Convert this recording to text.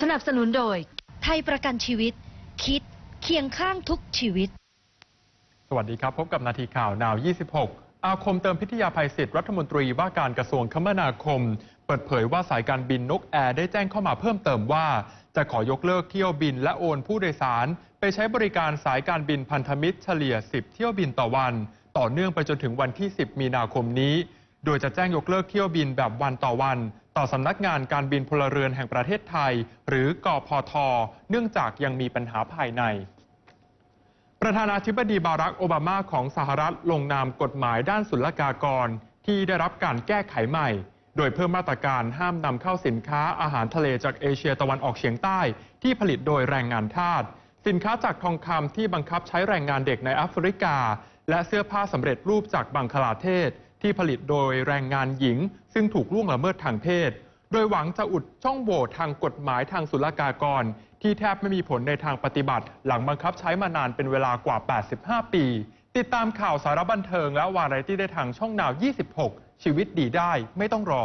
สนับสนุนโดย ไทยประกันชีวิต คิดเคียงข้างทุกชีวิต สวัสดีครับ พบกับนาทีข่าวนาว 26 อาคมเติมพิทยาภัยศิษย์รัฐมนตรีว่าการกระทรวงคมนาคม เปิดเผยว่าสายการบินนกแอร์ได้แจ้งเข้ามาเพิ่มเติมว่า จะขอยกเลิกเที่ยวบินและโอนผู้โดยสาร ไปใช้บริการสายการบินพันธมิตรเฉลี่ย 10 เที่ยวบินต่อวัน ต่อเนื่องไปจนถึงวันที่ 10 มีนาคมนี้ โดยจะแจ้งยกเลิกเที่ยวบินแบบวันต่อวัน ต่อสำนักงานการบินพลเรือนแห่งประเทศไทย หรือกพท เนื่องจากยังมีปัญหาภายใน ประธานาธิบดีบารักโอบามาของสหรัฐลงนามกฎหมายด้านศุลกากร ที่ได้รับการแก้ไขใหม่ โดยเพิ่มมาตรการห้ามนำเข้าสินค้าอาหารทะเลจากเอเชียตะวันออกเฉียงใต้ ที่ผลิตโดยแรงงานทาสสินค้าจากทองคำที่บังคับใช้แรงงานเด็กในแอฟริกา และเสื้อผ้าสำเร็จรูปจากบังคลาเทศ ที่ผลิตโดยแรงงานหญิง ซึ่งถูกล่วงละเมิดทางเพศ โดยหวังจะอุดช่องโหว่ทางกฎหมายทางศุลกากร ที่แทบไม่มีผลในทางปฏิบัติ หลังบังคับใช้มานานเป็นเวลากว่า 85 ปี ติดตามข่าวสารบันเทิงและวาไรตี้ได้ทางช่องนาว 26 ชีวิตดีได้ไม่ต้องรอ